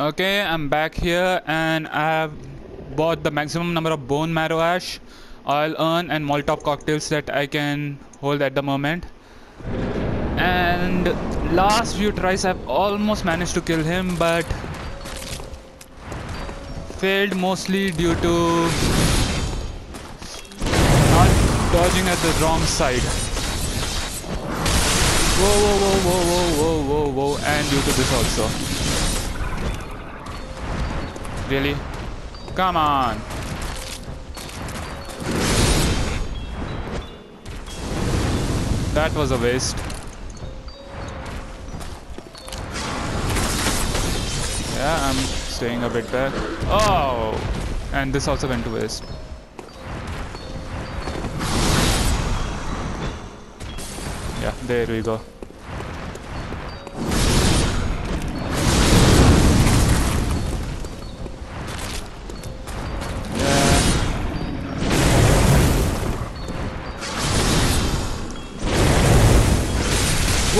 Okay, I'm back here and I've bought the maximum number of bone marrow ash, oil urn and Molotov cocktails that I can hold at the moment. And last few tries I've almost managed to kill him but failed mostly due to not dodging at the wrong side. Whoa, whoa, whoa, whoa, whoa, whoa, whoa, whoa, and due to this also. Really? Come on. That was a waste. Yeah, I'm staying a bit back. Oh! And this also went to waste. Yeah, there we go.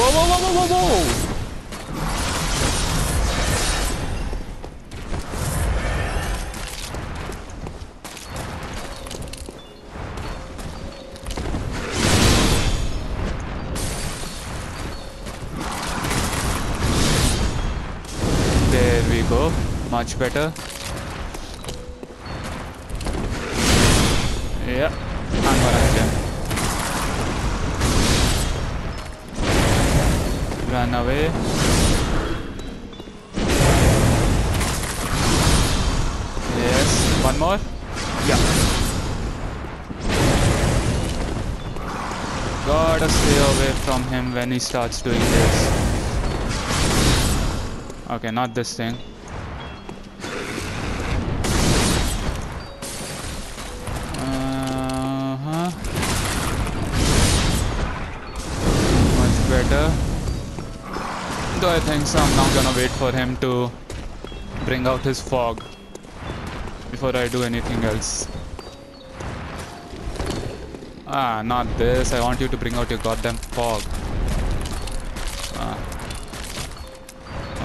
Whoa, whoa, whoa, whoa, whoa, whoa! There we go. Much better. Away. Yes. One more. Yeah. Gotta stay away from him when he starts doing this. Okay, not this thing. Uh-huh. Much better. Though I think so I'm now gonna wait for him to bring out his fog before I do anything else. Ah, not this. I want you to bring out your goddamn fog. Ah.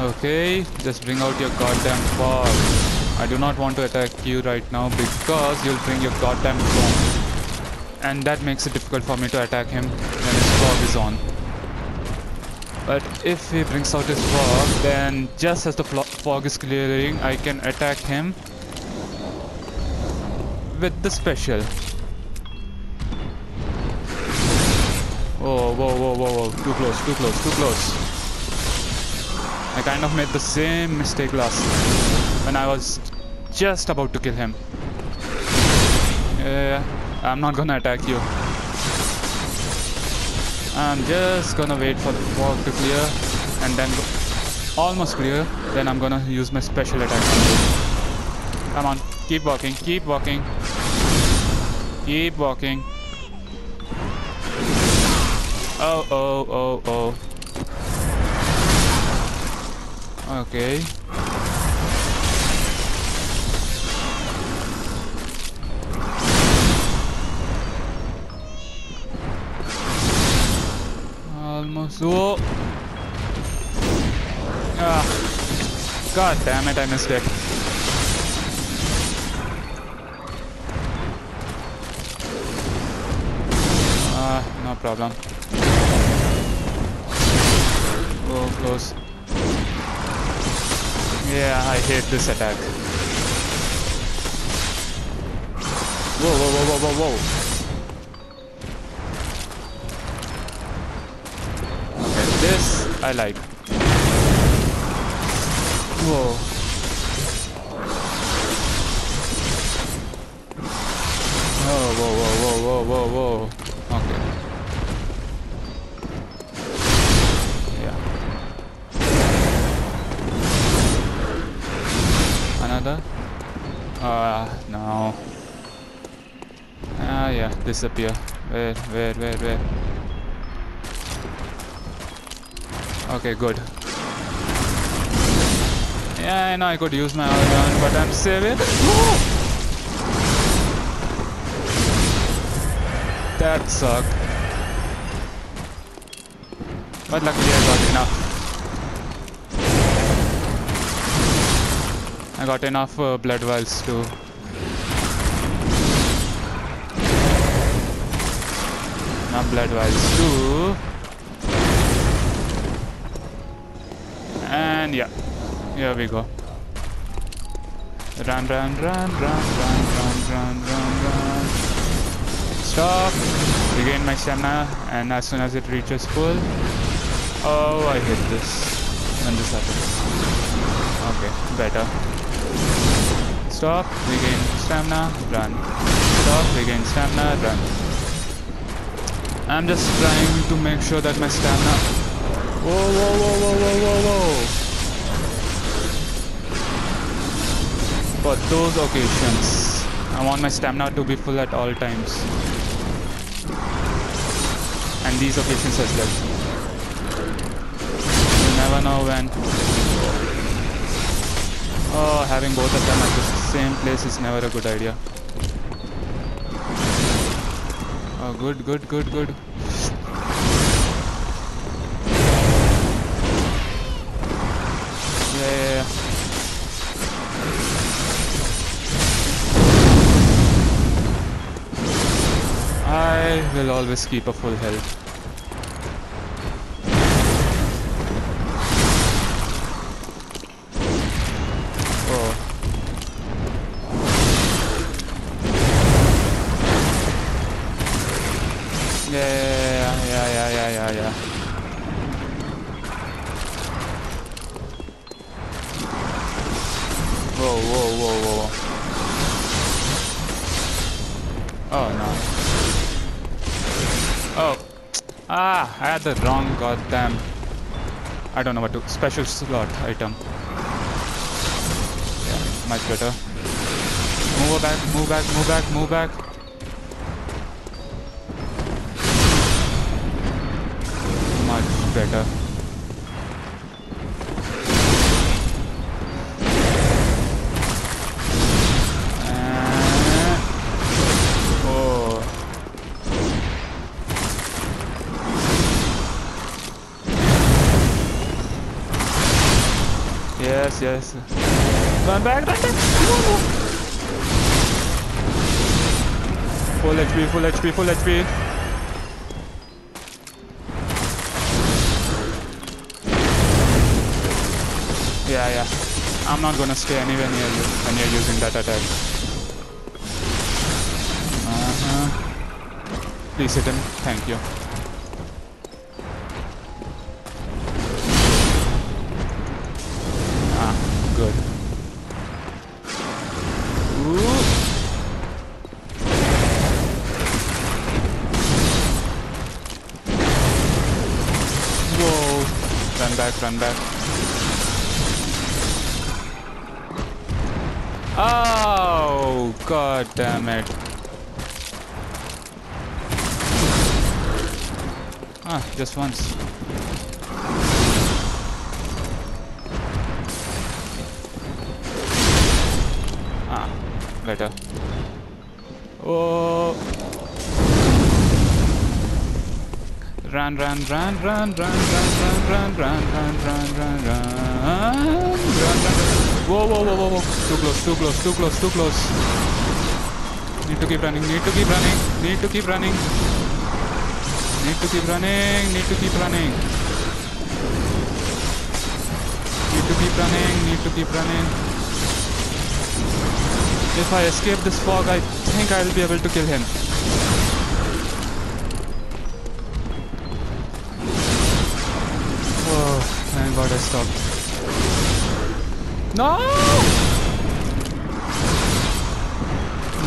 Okay, just bring out your goddamn fog. I do not want to attack you right now because you'll bring your goddamn fog. And that makes it difficult for me to attack him when his fog is on. But if he brings out his fog, then just as the fog is clearing, I can attack him with the special. Oh, whoa, whoa, whoa, whoa, too close, too close, too close. I kind of made the same mistake last when I was just about to kill him. Yeah, I'm not gonna attack you. I'm just gonna wait for the fog to clear and then go almost clear. Then I'm gonna use my special attack. Come on, keep walking, keep walking, keep walking. Oh, oh, oh, oh. Okay. Whoa. Ah. God damn it, I missed it. Ah, no problem. Oh, close. Yeah, I hate this attack. Whoa, whoa, whoa, whoa, whoa, whoa. I like. Whoa. Oh, whoa, whoa, whoa, whoa, whoa, whoa. Okay. Yeah. Another? Ah, uh, no. Ah, yeah, disappear. Where, where, where, where? Okay, good. Yeah, I know I could use my other gun, but I'm saving. that sucked. But luckily I got enough. I got enough uh, blood vials too. enough blood vials too. And yeah, here we go. Run, run, run, run, run, run, run, run, run. Stop. Regain my stamina, and as soon as it reaches full, oh, I hit this when this happens. Okay, better. Stop. Regain stamina. Run. Stop. Regain stamina. Run. I'm just trying to make sure that my stamina. Whoa, whoa, whoa, whoa, whoa, whoa, whoa. For those occasions, I want my stamina to be full at all times. And these occasions as well. You never know when. Oh, having both of them at the same place is never a good idea. Oh, good, good, good, good. Always keep a full health. Oh. Whoa, whoa, whoa, whoa. Ah, I had the wrong goddamn. I don't know what to. Special slot item. Yeah, much better. Move back, move back, move back, move back. Much better. Yes, yes. Run back, back. No. Full HP, full HP, full HP. Yeah, yeah. I'm not gonna stay anywhere near you when you're using that attack. Uh-huh. Please hit him. Thank you. Run back, run back. Oh, god damn it. Ah, just once. Ah, better. Oh. Run, run, run, run, run, run, run, run, run, run, run, run, run. Whoa, whoa, whoa, whoa, whoa. Too close, too close, too close, too close. Need to keep running, need to keep running, need to keep running. Need to keep running, need to keep running. Need to keep running, need to keep running. If I escape this fog, I think I'll be able to kill him. God I stopped. No!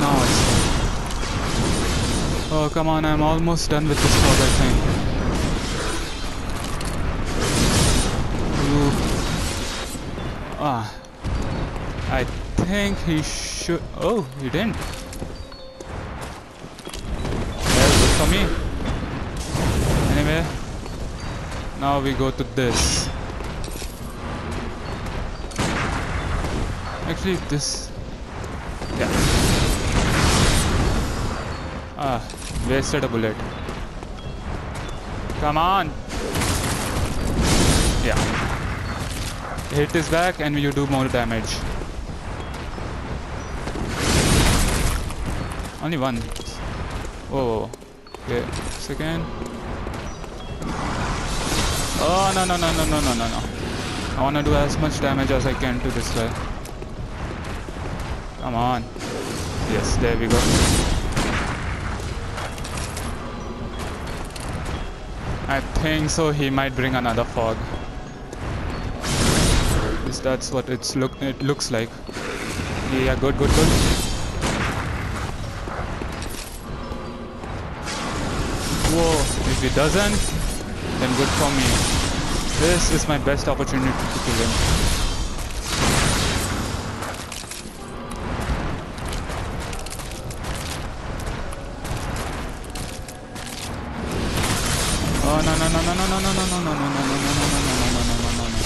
Now I stop. Oh, come on, I'm almost done with this fog, I think. Ooh. Ah. I think he should. Oh, he didn't. Well, good for me. Anyway, now we go to this. Actually, this... Yeah. Ah, wasted a bullet. Come on! Yeah. Hit this back and you do more damage. Only one. Oh. Okay, second. Oh, no, no, no, no, no, no, no, no. I wanna do as much damage as I can to this guy. Come on. Yes, there we go. I think so he might bring another fog. Yes, that's what it's look it looks like. Yeah, good, good, good. Whoa, if he doesn't, then good for me. This is my best opportunity to kill him. Oh no no no no no no no no no no no no no no no no no no no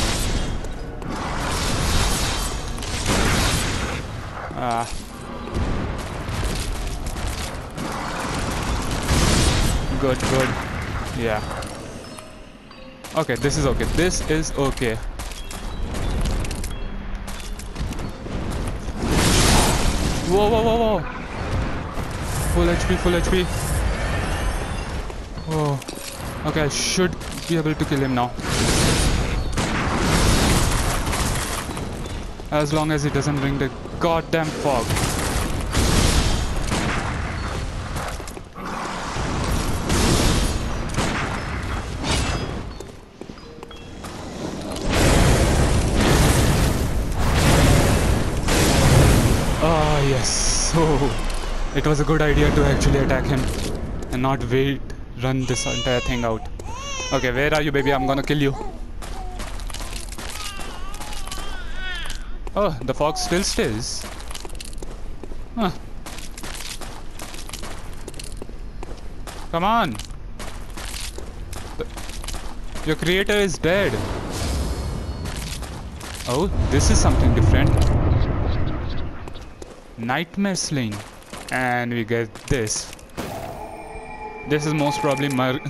Ah. Good, good. Yeah. Okay, this is okay. This is okay. Whoa, whoa, whoa, whoa. Full HP, full HP. Oh. Okay, I should be able to kill him now. As long as he doesn't bring the goddamn fog. Ah, yes. So, it was a good idea to actually attack him and not wait, run this entire thing out. Okay, where are you, baby? I'm gonna kill you. Oh, the fox still stays. Huh. Come on. Your creator is dead. Oh, this is something different. Nightmare Slain. And we get this. This is most probably my...